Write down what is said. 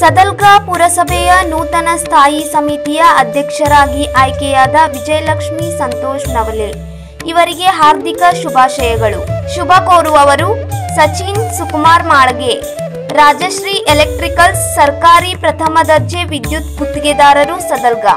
ಸದಲ್ಗಾ ಪುರಸಭೆಯ ನೂತನ ಸ್ಥಾಯಿ ಸಮಿತಿಯ ಅಧ್ಯಕ್ಷರಾಗಿ ಆಯ್ಕೆಯಾದ ವಿಜಯಲಕ್ಷ್ಮಿ ಸಂತೋಷ್ ನವಲೆ. ಇವರಿಗೆ ಹಾರ್ದಿಕ ಶುಭಾಶಯಗಳು. ಶುಭ ಕೋರುವವರು ಸಚಿನ್ ಸುಕುಮಾರ್ ಮಾಳ್ಗೆ. ರಾಜಶ್ರೀ ಎಲೆಕ್ಟ್ರಿಕಲ್ಸ್ ಸರ್ಕಾರಿ ಪ್ರಥಮ ದರ್ಜೆ ವಿದ್ಯುತ್ ಗುತ್ತಿಗೆದಾರರು ಸದಲ್ಗಾ.